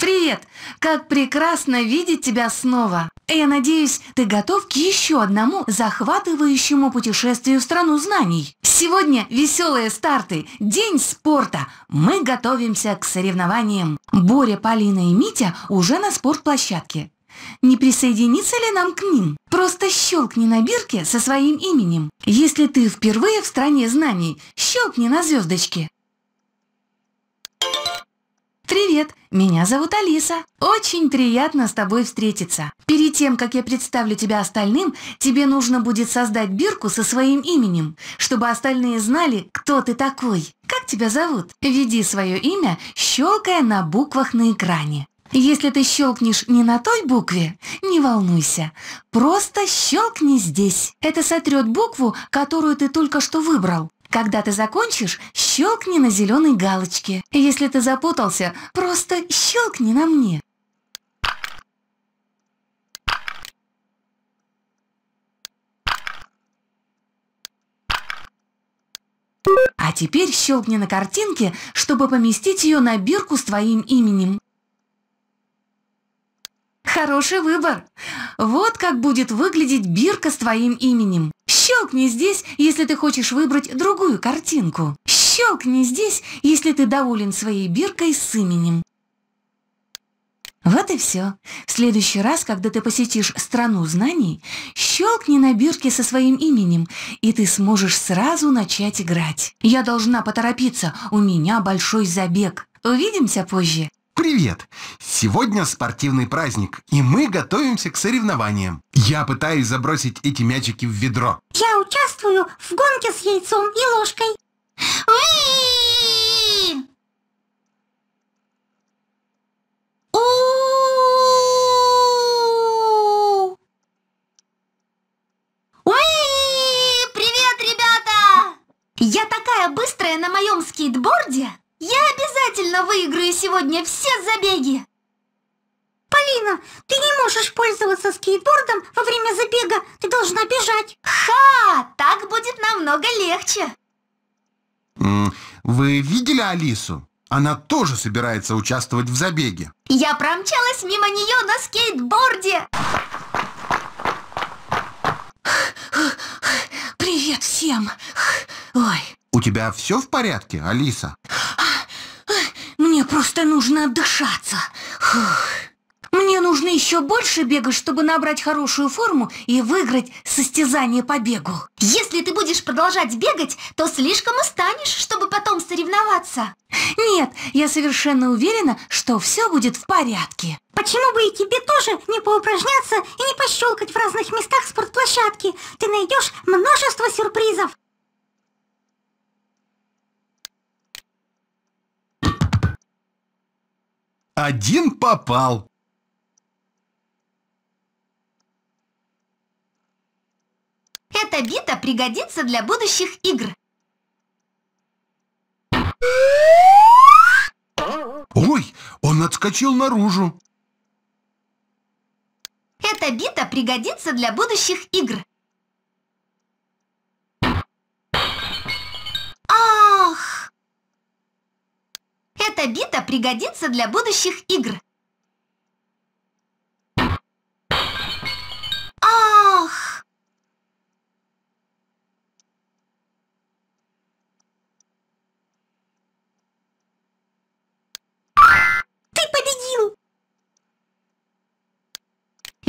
Привет! Как прекрасно видеть тебя снова! Я надеюсь, ты готов к еще одному захватывающему путешествию в страну знаний. Сегодня веселые старты, день спорта. Мы готовимся к соревнованиям. Боря, Полина и Митя уже на спортплощадке. Не присоединиться ли нам к ним? Просто щелкни на бирке со своим именем. Если ты впервые в стране знаний, щелкни на звездочке. Привет, меня зовут Алиса. Очень приятно с тобой встретиться. Перед тем, как я представлю тебя остальным, тебе нужно будет создать бирку со своим именем, чтобы остальные знали, кто ты такой. Как тебя зовут? Введи свое имя, щелкая на буквах на экране. Если ты щелкнешь не на той букве, не волнуйся. Просто щелкни здесь. Это сотрет букву, которую ты только что выбрал. Когда ты закончишь, щелкни на зеленой галочке. Если ты запутался, просто щелкни на мне. А теперь щелкни на картинке, чтобы поместить ее на бирку с твоим именем. Хороший выбор. Вот как будет выглядеть бирка с твоим именем. Щелкни здесь, если ты хочешь выбрать другую картинку. Щелкни здесь, если ты доволен своей биркой с именем. Вот и все. В следующий раз, когда ты посетишь страну знаний, щелкни на бирке со своим именем, и ты сможешь сразу начать играть. Я должна поторопиться, у меня большой забег. Увидимся позже. Привет! Сегодня спортивный праздник, и мы готовимся к соревнованиям. Я пытаюсь забросить эти мячики в ведро. Я участвую в гонке с яйцом и ложкой. Я такая быстрая на моем скейтборде. Я обязательно выиграю сегодня все забеги. Полина, ты не можешь пользоваться скейтбордом во время забега. Ты должна бежать. Ха! Так будет намного легче. Вы видели Алису? Она тоже собирается участвовать в забеге. Я промчалась мимо нее на скейтборде. Привет всем. Ой, У тебя все в порядке, Алиса? мне просто нужно отдышаться. Фух. Мне нужно еще больше бегать, чтобы набрать хорошую форму и выиграть состязание по бегу. Если ты будешь продолжать бегать, то слишком устанешь, чтобы потом соревноваться. Нет, я совершенно уверена, что все будет в порядке. Почему бы и тебе тоже не поупражняться и не пощелкать в разных местах спортплощадки? Ты найдешь множество сюрпризов. Один попал. Эта бита пригодится для будущих игр. Ой, он отскочил наружу. Эта бита пригодится для будущих игр. Ах! Эта бита пригодится для будущих игр.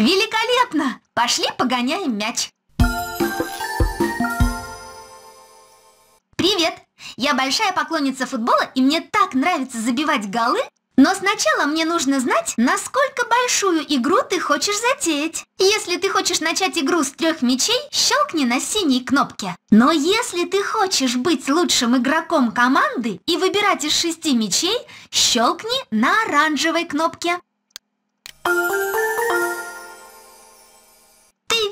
Великолепно! Пошли погоняем мяч. Привет! Я большая поклонница футбола, и мне так нравится забивать голы. Но сначала мне нужно знать, насколько большую игру ты хочешь затеять. Если ты хочешь начать игру с трех мячей, щелкни на синей кнопке. Но если ты хочешь быть лучшим игроком команды и выбирать из шести мячей, щелкни на оранжевой кнопке. Ты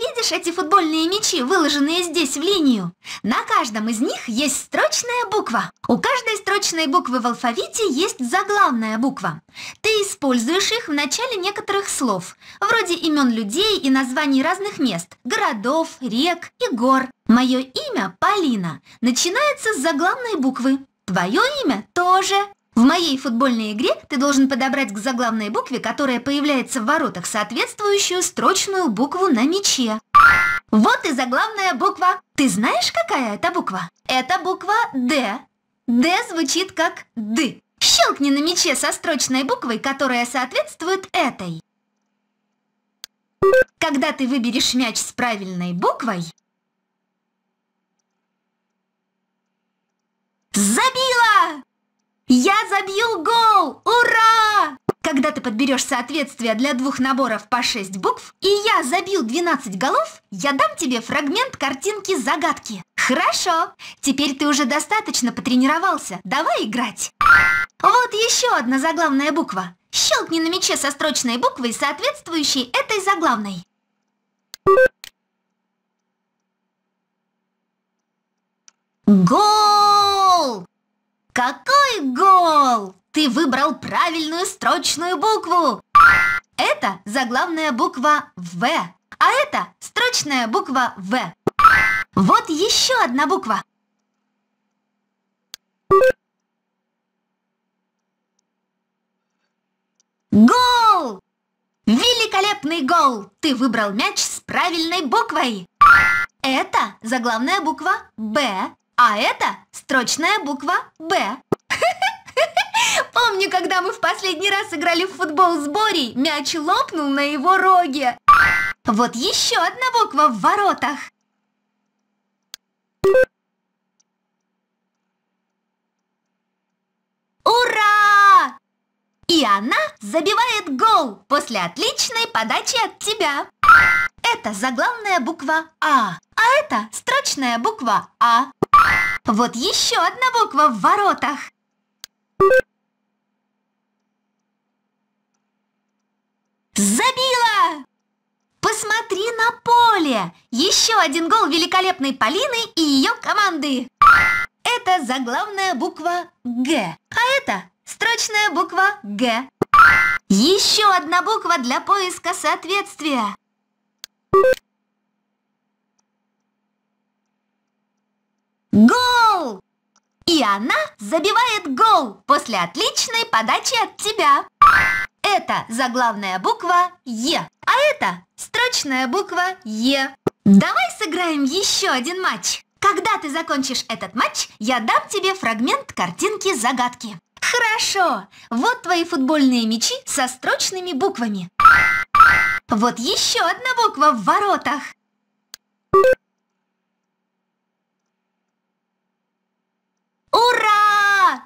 видишь эти футбольные мячи, выложенные здесь в линию? На каждом из них есть строчная буква. У каждой строчной буквы в алфавите есть заглавная буква. Ты используешь их в начале некоторых слов, вроде имен людей и названий разных мест, городов, рек и гор. Мое имя Полина начинается с заглавной буквы. Твое имя тоже. В моей футбольной игре ты должен подобрать к заглавной букве, которая появляется в воротах, соответствующую строчную букву на мяче. Вот и заглавная буква. Ты знаешь, какая это буква? Это буква «Д». «Д» звучит как «д». Щелкни на мяче со строчной буквой, которая соответствует этой. Когда ты выберешь мяч с правильной буквой, Забила! Забил гол! Ура! Когда ты подберешь соответствие для двух наборов по 6 букв, и я забил 12 голов, я дам тебе фрагмент картинки загадки. Хорошо, теперь ты уже достаточно потренировался. Давай играть. Вот еще одна заглавная буква. Щелкни на мяче со строчной буквой, соответствующей этой заглавной. Гол! Какой гол! Ты выбрал правильную строчную букву. Это заглавная буква В, а это строчная буква В. Вот еще одна буква. Гол! Великолепный гол! Ты выбрал мяч с правильной буквой. Это заглавная буква Б, а это строчная буква «Б». Помню, когда мы в последний раз играли в футбол с Борей, мяч лопнул на его роге. Вот еще одна буква в воротах. Ура! И она забивает гол после отличной подачи от тебя. Это заглавная буква А, а это строчная буква А. Вот еще одна буква в воротах. Забила! Посмотри на поле! Еще один гол великолепной Полины и ее команды. Это заглавная буква Г, а это строчная буква Г. Еще одна буква для поиска соответствия. Гол! И она забивает гол после отличной подачи от тебя. Это заглавная буква Е, а это строчная буква Е. Давай сыграем еще один матч. Когда ты закончишь этот матч, я дам тебе фрагмент картинки загадки. Хорошо, вот твои футбольные мячи со строчными буквами. Вот еще одна буква в воротах. Ура!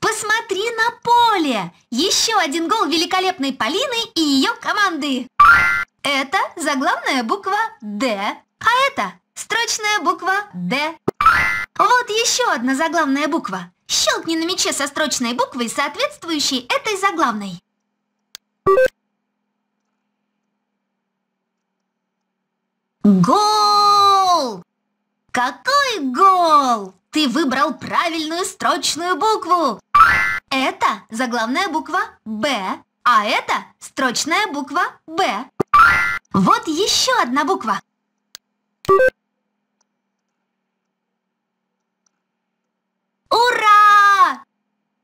Посмотри на поле! Еще один гол великолепной Полины и ее команды. Это заглавная буква «Д», а это строчная буква «Д». Вот еще одна заглавная буква. Щелкни на мяче со строчной буквой, соответствующей этой заглавной. Гол! Какой гол! Ты выбрал правильную строчную букву. Это заглавная буква «Б», а это строчная буква «Б». Вот еще одна буква. Ура!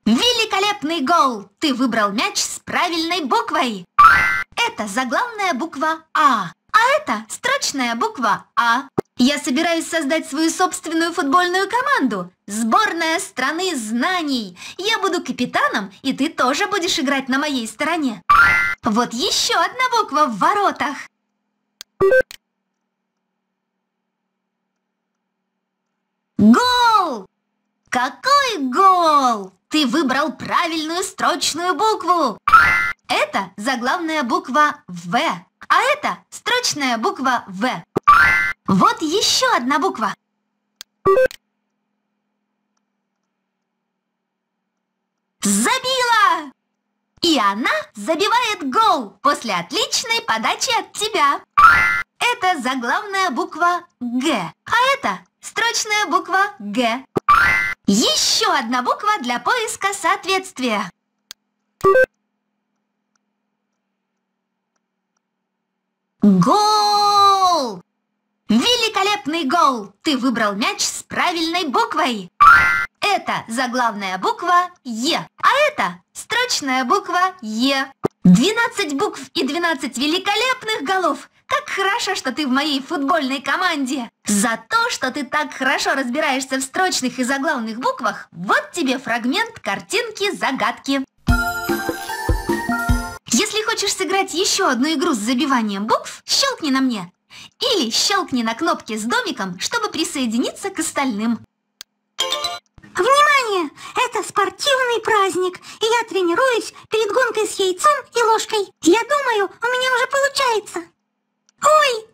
Великолепный гол! Ты выбрал мяч с правильной буквой. Это заглавная буква «А», а это строчная буква «А». Я собираюсь создать свою собственную футбольную команду. Сборная страны знаний. Я буду капитаном, и ты тоже будешь играть на моей стороне. Вот еще одна буква в воротах. Гол! Какой гол! Ты выбрал правильную строчную букву. Это заглавная буква В, а это строчная буква В. Вот еще одна буква. Забила! И она забивает гол после отличной подачи от тебя. Это заглавная буква Г, а это строчная буква Г. Еще одна буква для поиска соответствия. Гол! Великолепный гол! Ты выбрал мяч с правильной буквой. Это заглавная буква Е, а это строчная буква Е. 12 букв и 12 великолепных голов. Как хорошо, что ты в моей футбольной команде. За то, что ты так хорошо разбираешься в строчных и заглавных буквах, вот тебе фрагмент картинки-загадки. Если хочешь сыграть еще одну игру с забиванием букв, щелкни на мне. Или щелкни на кнопке с домиком, чтобы присоединиться к остальным. Внимание! Это спортивный праздник, и я тренируюсь перед гонкой с яйцом и ложкой. Я думаю, у меня уже получается. Ой!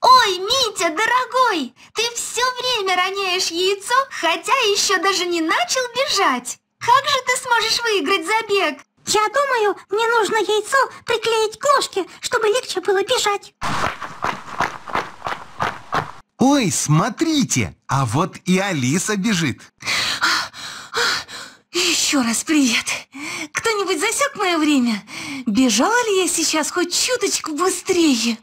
Ой, Митя, дорогой, ты все время роняешь яйцо, хотя еще даже не начал бежать. Как же ты сможешь выиграть забег? Я думаю, мне нужно яйцо приклеить к ложке, чтобы легче было бежать. Ой, смотрите, а вот и Алиса бежит. Еще раз привет. Кто-нибудь засек мое время? Бежала ли я сейчас хоть чуточку быстрее?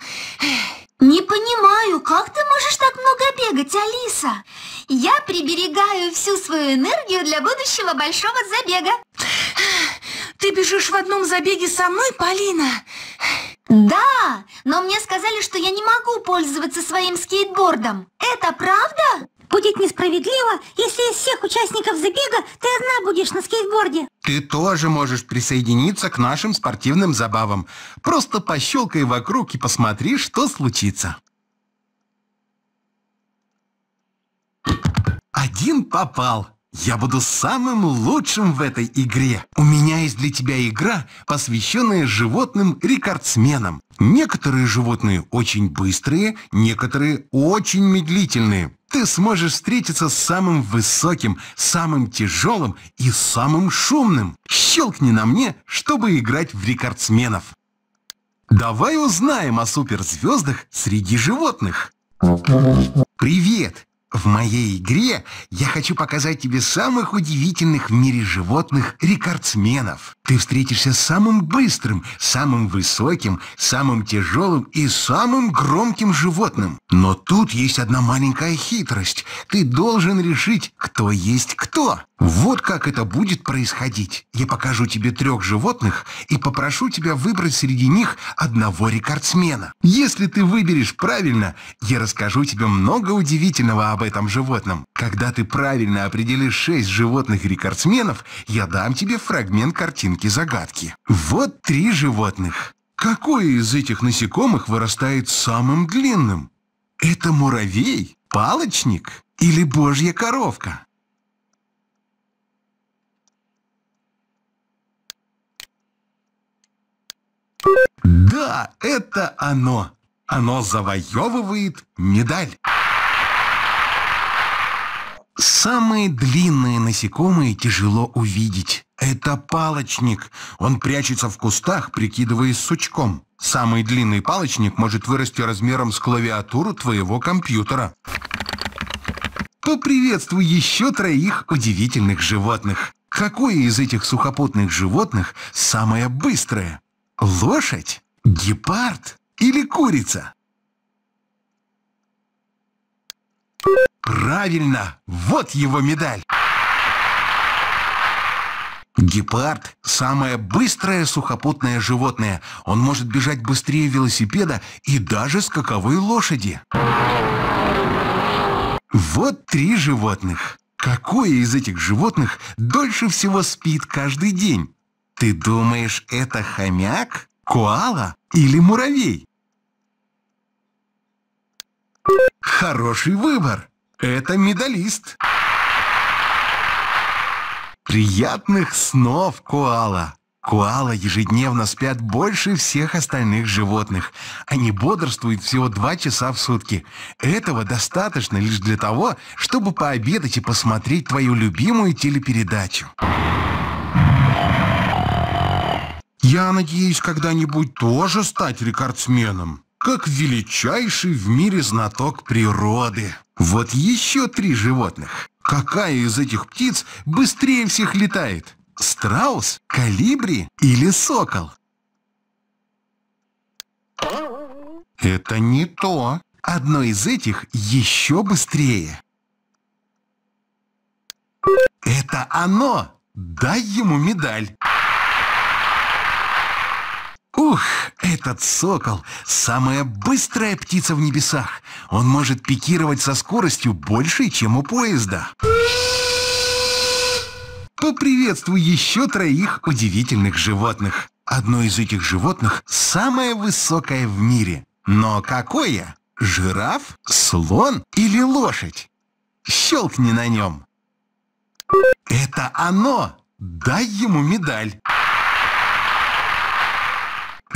Не понимаю, как ты можешь так много бегать, Алиса? Я приберегаю всю свою энергию для будущего большого забега. Ты бежишь в одном забеге со мной, Полина? Да, но мне сказали, что я не могу пользоваться своим скейтбордом. Это правда? Будет несправедливо, если из всех участников забега ты одна будешь на скейтборде. Ты тоже можешь присоединиться к нашим спортивным забавам. Просто пощелкай вокруг и посмотри, что случится. Один попал. Я буду самым лучшим в этой игре. У меня есть для тебя игра, посвященная животным-рекордсменам. Некоторые животные очень быстрые, некоторые очень медлительные. Ты сможешь встретиться с самым высоким, самым тяжелым и самым шумным. Щелкни на мне, чтобы играть в рекордсменов. Давай узнаем о суперзвездах среди животных. Привет! В моей игре я хочу показать тебе самых удивительных в мире животных рекордсменов. Ты встретишься с самым быстрым, самым высоким, самым тяжелым и самым громким животным. Но тут есть одна маленькая хитрость. Ты должен решить, кто есть кто. Вот как это будет происходить. Я покажу тебе трех животных и попрошу тебя выбрать среди них одного рекордсмена. Если ты выберешь правильно, я расскажу тебе много удивительного об этом животном. Когда ты правильно определишь шесть животных-рекордсменов, я дам тебе фрагмент картинки загадки. Вот три животных. Какое из этих насекомых вырастает самым длинным? Это муравей, палочник или божья коровка? Да, это оно. Оно завоевывает медаль. Самые длинные насекомые тяжело увидеть. Это палочник. Он прячется в кустах, прикидываясь сучком. Самый длинный палочник может вырасти размером с клавиатуру твоего компьютера. Поприветствуй еще троих удивительных животных. Какое из этих сухопутных животных самое быстрое? Лошадь? Гепард? Или курица? Правильно! Вот его медаль! Гепард – самое быстрое сухопутное животное. Он может бежать быстрее велосипеда и даже скаковой лошади. Вот три животных. Какое из этих животных дольше всего спит каждый день? Ты думаешь, это хомяк, коала или муравей? Хороший выбор. Это медалист. Приятных снов, коала! Коала ежедневно спят больше всех остальных животных. Они бодрствуют всего два часа в сутки. Этого достаточно лишь для того, чтобы пообедать и посмотреть твою любимую телепередачу. Я надеюсь когда-нибудь тоже стать рекордсменом, как величайший в мире знаток природы. Вот еще три животных. Какая из этих птиц быстрее всех летает? Страус, калибри или сокол? Это не то. Одно из этих еще быстрее. Это оно! Дай ему медаль. Ух, этот сокол – самая быстрая птица в небесах. Он может пикировать со скоростью большей, чем у поезда. Поприветствуй еще троих удивительных животных. Одно из этих животных самое высокое в мире. Но какое? Жираф, слон или лошадь? Щелкни на нем. Это оно! Дай ему медаль.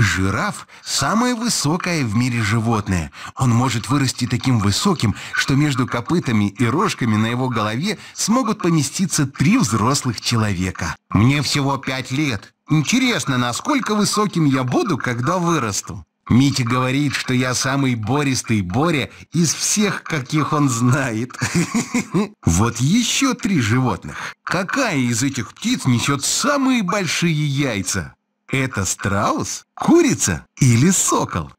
Жираф – самое высокое в мире животное. Он может вырасти таким высоким, что между копытами и рожками на его голове смогут поместиться три взрослых человека. Мне всего пять лет. Интересно, насколько высоким я буду, когда вырасту? Митя говорит, что я самый бористый Боря из всех, каких он знает. Вот еще три животных. Какая из этих птиц несет самые большие яйца? Это страус, курица или сокол?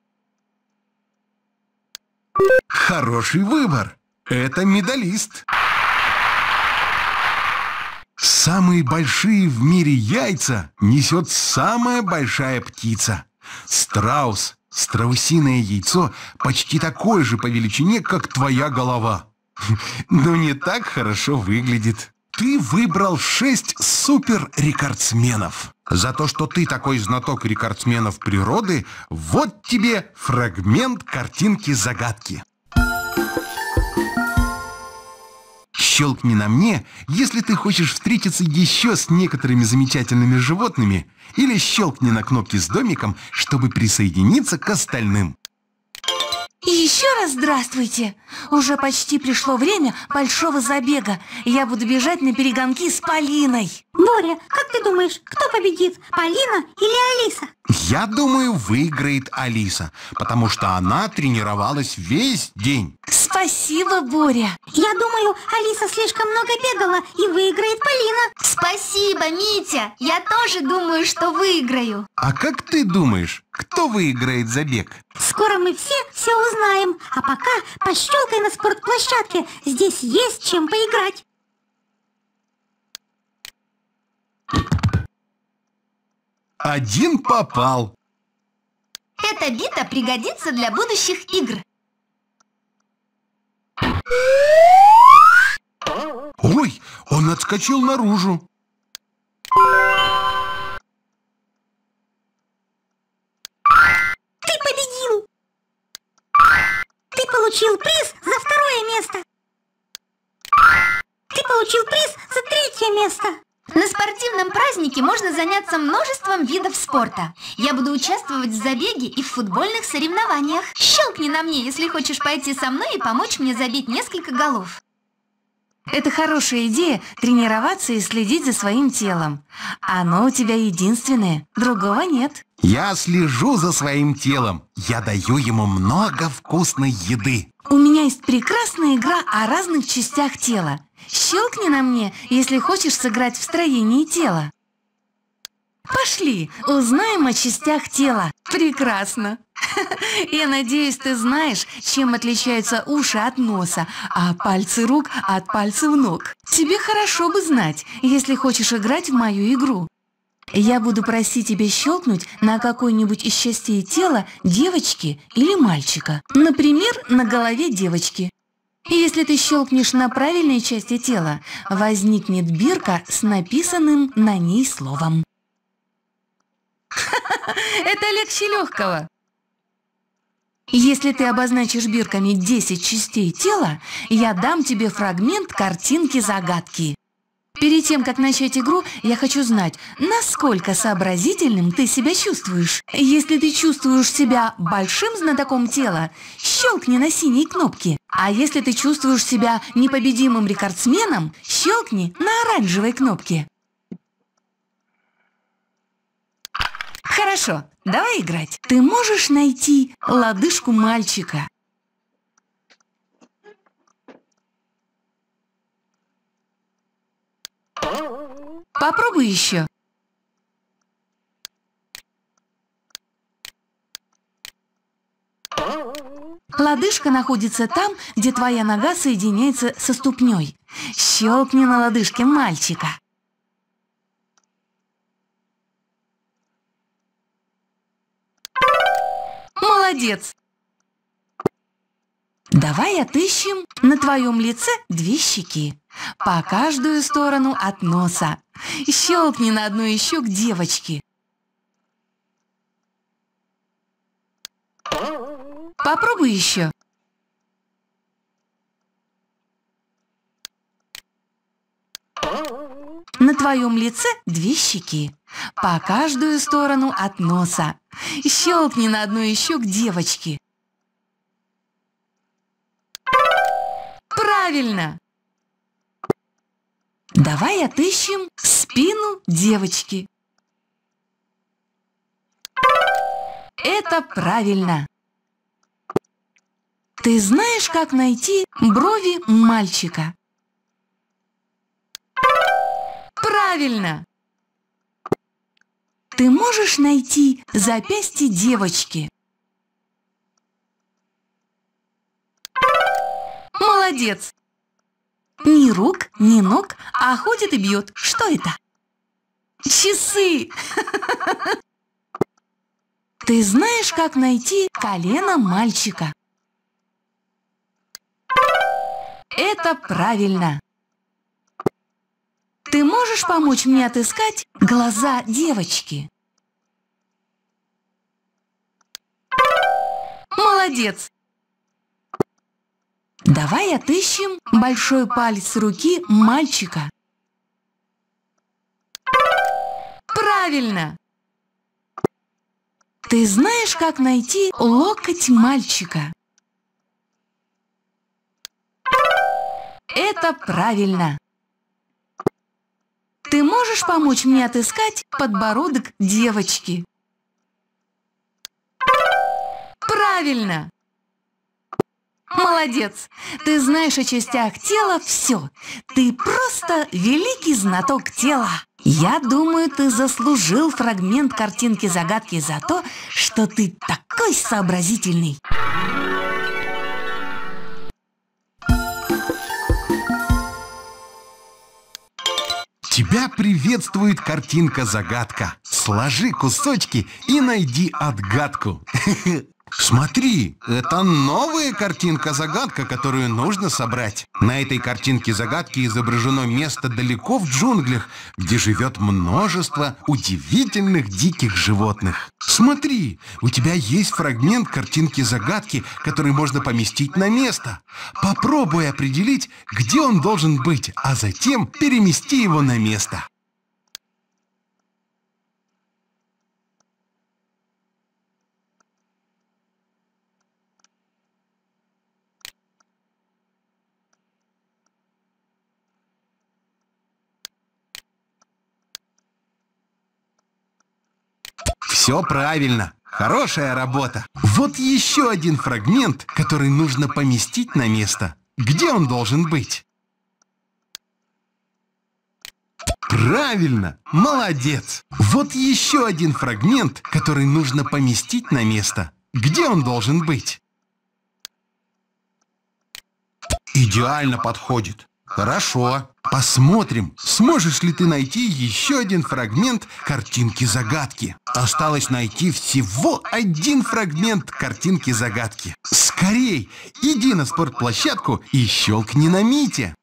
Хороший выбор. Это медалист. Самые большие в мире яйца несет самая большая птица. Страус. Страусиное яйцо почти такое же по величине, как твоя голова. Но не так хорошо выглядит. Ты выбрал шесть супер-рекордсменов. За то, что ты такой знаток рекордсменов природы, вот тебе фрагмент картинки-загадки. Щелкни на мне, если ты хочешь встретиться еще с некоторыми замечательными животными, или щелкни на кнопки с домиком, чтобы присоединиться к остальным. И еще раз здравствуйте! Уже почти пришло время большого забега. Я буду бежать на перегонки с Полиной. Боря, как ты думаешь, кто победит, Полина или Алиса? Я думаю, выиграет Алиса, потому что она тренировалась весь день. Спасибо, Боря. Я думаю, Алиса слишком много бегала и выиграет Полина. Спасибо, Митя! Я тоже думаю, что выиграю. А как ты думаешь, кто выиграет забег? Скоро мы все все узнаем. А пока пощелкай на спортплощадке. Здесь есть чем поиграть. Один попал. Эта бита пригодится для будущих игр. Ой, он отскочил наружу. Место. На спортивном празднике можно заняться множеством видов спорта. Я буду участвовать в забеге и в футбольных соревнованиях. Щелкни на мне, если хочешь пойти со мной и помочь мне забить несколько голов. Это хорошая идея – тренироваться и следить за своим телом. Оно у тебя единственное, другого нет. Я слежу за своим телом. Я даю ему много вкусной еды. У меня есть прекрасная игра о разных частях тела. Щелкни на мне, если хочешь сыграть в строении тела. Пошли, узнаем о частях тела. Прекрасно. Я надеюсь, ты знаешь, чем отличаются уши от носа, а пальцы рук от пальцев ног. Тебе хорошо бы знать, если хочешь играть в мою игру. Я буду просить тебя щелкнуть на какой-нибудь из частей тела девочки или мальчика. Например, на голове девочки. И если ты щелкнешь на правильной части тела, возникнет бирка с написанным на ней словом. Это легче легкого. Если ты обозначишь бирками 10 частей тела, я дам тебе фрагмент картинки-загадки. Перед тем, как начать игру, я хочу знать, насколько сообразительным ты себя чувствуешь. Если ты чувствуешь себя большим знатоком тела, щелкни на синей кнопке. А если ты чувствуешь себя непобедимым рекордсменом, щелкни на оранжевой кнопке. Хорошо, давай играть. Ты можешь найти лодыжку мальчика. Попробуй еще. Лодыжка находится там, где твоя нога соединяется со ступней. Щелкни на лодыжке мальчика. Молодец! Давай отыщем на твоем лице две щеки, по каждую сторону от носа. Щелкни на одну из щек девочки. Попробуй еще. На твоем лице две щеки, по каждую сторону от носа. Щелкни на одну из щек девочки. Правильно! Давай отыщем спину девочки. Это правильно. Ты знаешь, как найти брови мальчика? Правильно! Ты можешь найти запястье девочки? Молодец! Ни рук, ни ног, а ходит и бьет. Что это? Часы! Ты знаешь, как найти колено мальчика? Это правильно. Ты можешь помочь мне отыскать глаза девочки? Молодец! Давай отыщем большой палец руки мальчика. Правильно! Ты знаешь, как найти локоть мальчика? Это правильно! Ты можешь помочь мне отыскать подбородок девочки? Правильно! Молодец! Ты знаешь о частях тела все. Ты просто великий знаток тела. Я думаю, ты заслужил фрагмент картинки-загадки за то, что ты такой сообразительный. Тебя приветствует картинка-загадка. Сложи кусочки и найди отгадку. Смотри, это новая картинка-загадка, которую нужно собрать. На этой картинке-загадке изображено место далеко в джунглях, где живет множество удивительных диких животных. Смотри, у тебя есть фрагмент картинки-загадки, который можно поместить на место. Попробуй определить, где он должен быть, а затем перемести его на место. Все правильно. Хорошая работа. Вот еще один фрагмент, который нужно поместить на место. Где он должен быть? Правильно! Молодец! Вот еще один фрагмент, который нужно поместить на место. Где он должен быть? Идеально подходит. Хорошо. Посмотрим, сможешь ли ты найти еще один фрагмент картинки-загадки. Осталось найти всего один фрагмент картинки-загадки. Скорей, иди на спортплощадку и щелкни на Мите.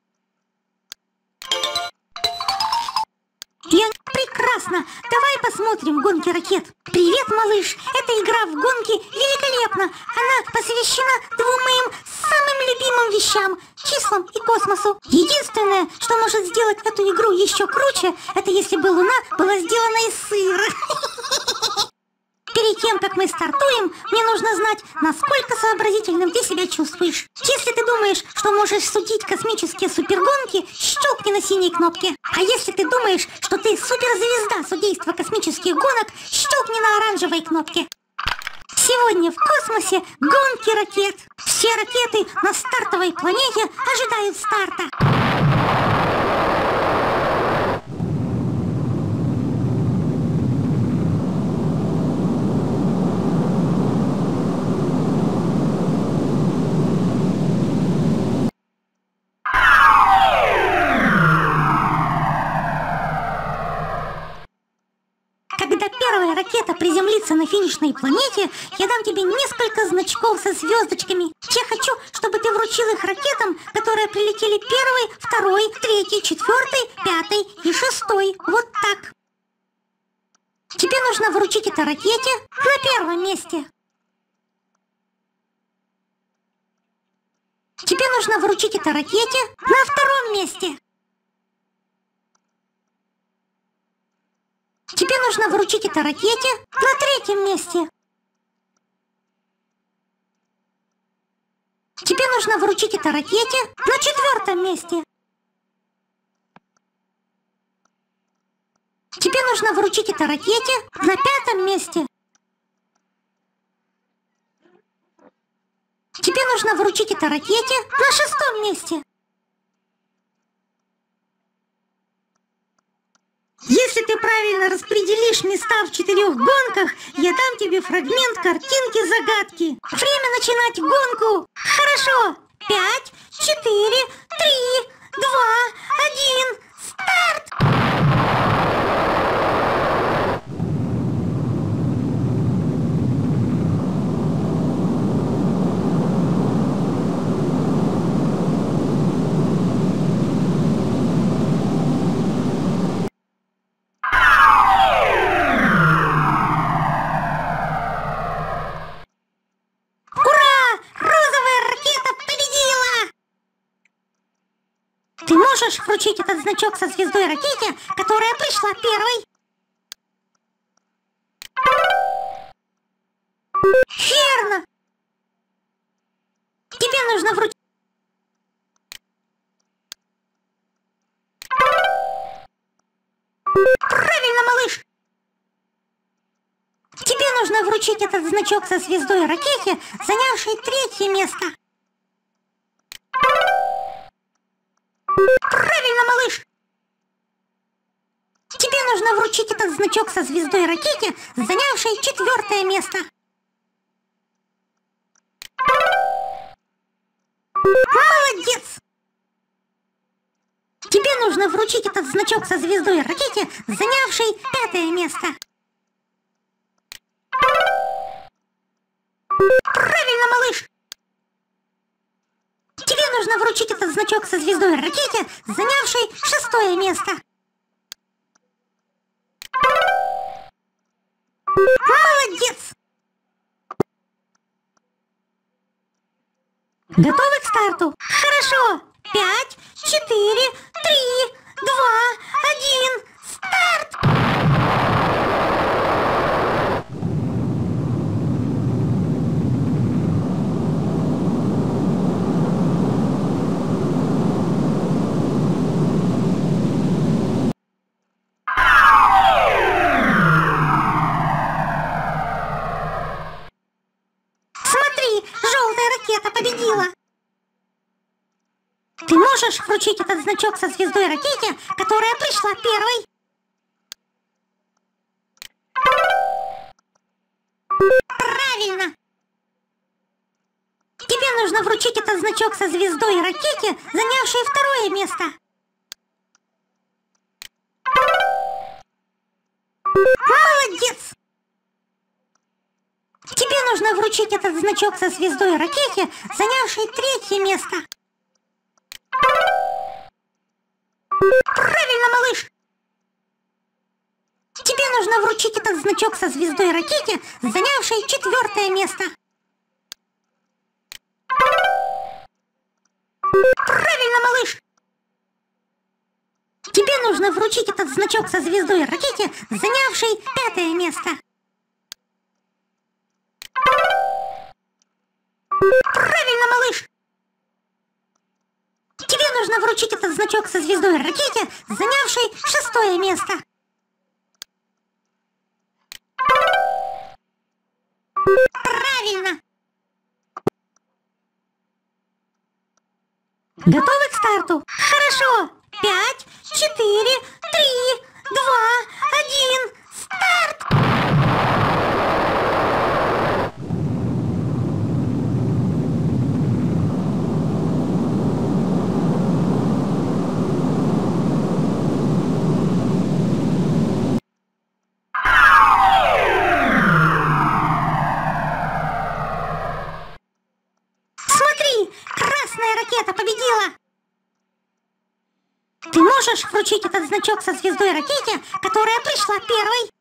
Прекрасно! Давай посмотрим гонки ракет. Привет, малыш! Эта игра в гонки великолепна! Она посвящена двум моим самым любимым вещам – числам и космосу. Единственное, что может сделать эту игру еще круче, это если бы Луна была сделана из сыра. Перед тем, как мы стартуем, мне нужно знать, насколько сообразительным ты себя чувствуешь. Если ты думаешь, что можешь судить космические супергонки, щелкни на синей кнопке. А если ты думаешь, что ты суперзвезда судейства космических гонок, щелкни на оранжевой кнопке. Сегодня в космосе гонки ракет. Все ракеты на стартовой планете ожидают старта. Приземлится на финишной планете, я дам тебе несколько значков со звездочками. Я хочу, чтобы ты вручил их ракетам, которые прилетели первый, второй, третий, четвертый, пятый и шестой. Вот так. Тебе нужно вручить это ракете на первом месте. Тебе нужно вручить это ракете на втором месте. Тебе нужно вручить это ракете на третьем месте. Тебе нужно вручить это ракете на четвертом месте. Тебе нужно вручить это ракете на пятом месте. Тебе нужно вручить это ракете на шестом месте. Если ты правильно распределишь места в четырех гонках, я дам тебе фрагмент картинки загадки. Время начинать гонку. Хорошо. Пять, четыре, три, два, один. Старт! Ура! Розовая ракета победила! Ты можешь вручить этот значок со звездой ракете, которая пришла первой? Верно! Тебе нужно вручить... Правильно, малыш! Тебе нужно вручить этот значок со звездой ракете, занявшей третье место. Нужно вручить этот значок со звездой ракете, занявшей четвертое место. Молодец! Тебе нужно вручить этот значок со звездой ракете, занявшей пятое место. Правильно, малыш! Тебе нужно вручить этот значок со звездой ракете, занявшей шестое место. Готовы к старту? Хорошо! Пять, четыре, три, два, один, старт! Смотри, желтая ракета победила! Ты можешь вручить этот значок со звездой ракете, которая пришла первой? Правильно! Тебе нужно вручить этот значок со звездой ракете, занявшей второе место. Молодец! Тебе нужно вручить этот значок со звездой ракете, занявшей третье место. Правильно, малыш! Тебе нужно вручить этот значок со звездой ракете, занявшей четвертое место. Правильно, малыш! Тебе нужно вручить этот значок со звездой ракете, занявшей пятое место. Правильно, малыш! Тебе нужно вручить этот значок со звездой ракете, занявшей шестое место. Правильно! Готовы к старту? Хорошо! Пять, четыре, три, два, один, старт! можешь вручить этот значок со звездой ракете, которая пришла первой?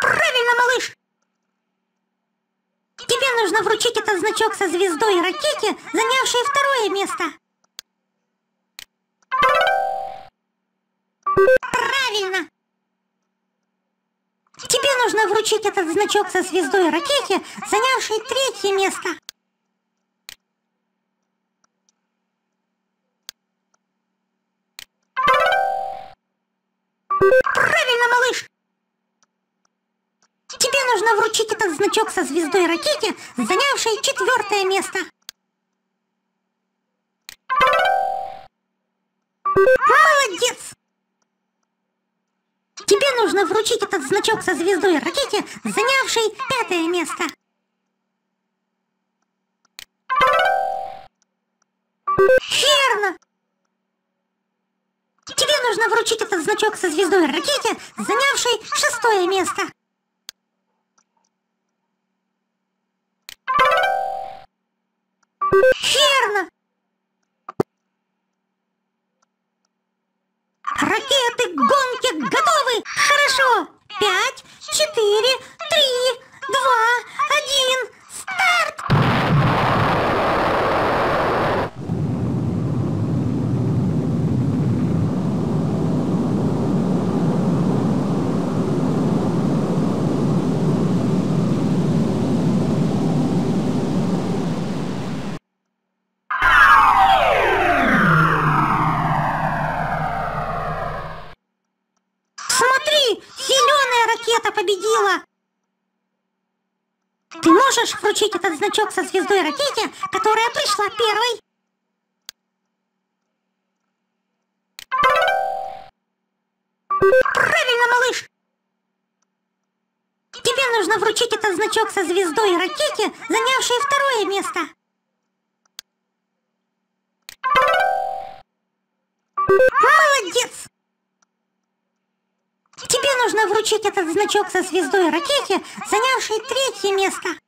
Правильно, малыш! Тебе нужно вручить этот значок со звездой ракете, занявшей второе место. Правильно! Тебе нужно вручить этот значок со звездой ракете, занявшей третье место. Звездой ракете, занявшей четвертое место. Молодец! Тебе нужно вручить этот значок со звездой ракете, занявшей пятое место. Верно! Тебе нужно вручить этот значок со звездой ракете, занявшей шестое место. Верно! Ракеты гонки готовы! Хорошо! Пять, четыре, три, два, один, старт! Смотри, зеленая ракета победила! Ты можешь вручить этот значок со звездой ракете, которая пришла первой? Правильно, малыш! Тебе нужно вручить этот значок со звездой ракете, занявшей второе место. Молодец! Тебе нужно вручить этот значок со звездой ракете, занявшей третье место.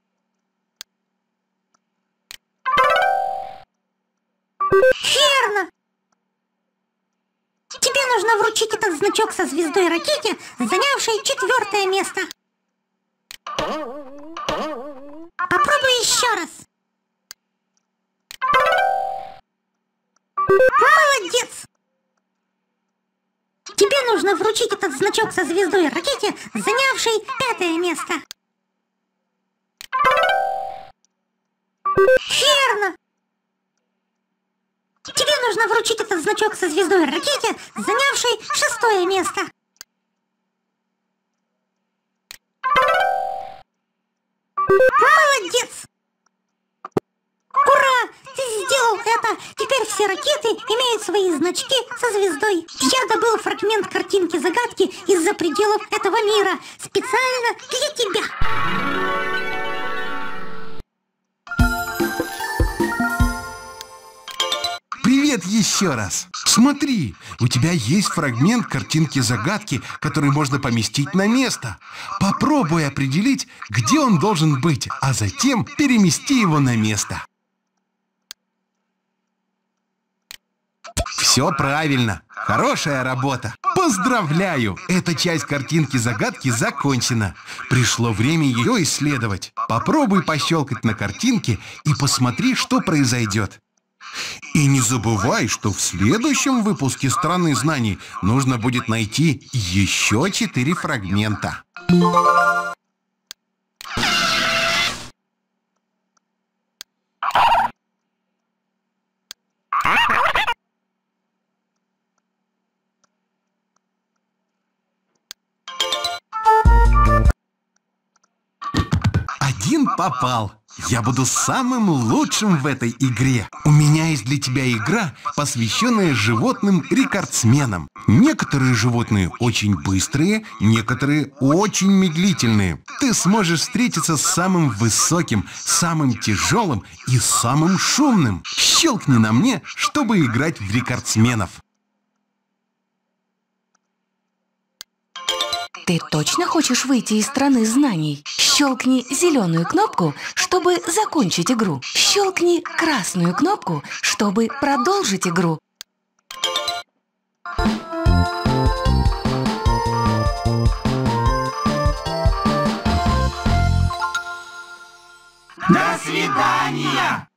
Верно! Тебе нужно вручить этот значок со звездой ракете, занявшей четвертое место. Попробуй еще раз. Молодец! Тебе нужно вручить этот значок со звездой ракете, занявшей пятое место. Верно! Тебе нужно вручить этот значок со звездой ракете, занявшей шестое место. Молодец! Ура! Ты сделал это! Теперь все ракеты имеют свои значки со звездой. Я добыл фрагмент картинки загадки из-за пределов этого мира. Специально для тебя. Еще раз! Смотри, у тебя есть фрагмент картинки загадки, который можно поместить на место. Попробуй определить, где он должен быть, а затем перемести его на место. Все правильно. Хорошая работа. Поздравляю! Эта часть картинки загадки закончена. Пришло время ее исследовать. Попробуй пощелкать на картинке и посмотри, что произойдет. И не забывай, что в следующем выпуске «Страны знаний» нужно будет найти еще четыре фрагмента. Один попал. Я буду самым лучшим в этой игре. У меня есть для тебя игра, посвященная животным-рекордсменам. Некоторые животные очень быстрые, некоторые очень медлительные. Ты сможешь встретиться с самым высоким, самым тяжелым и самым шумным. Щелкни на мне, чтобы играть в рекордсменов. Ты точно хочешь выйти из страны знаний? Щелкни зеленую кнопку, чтобы закончить игру. Щелкни красную кнопку, чтобы продолжить игру. До свидания!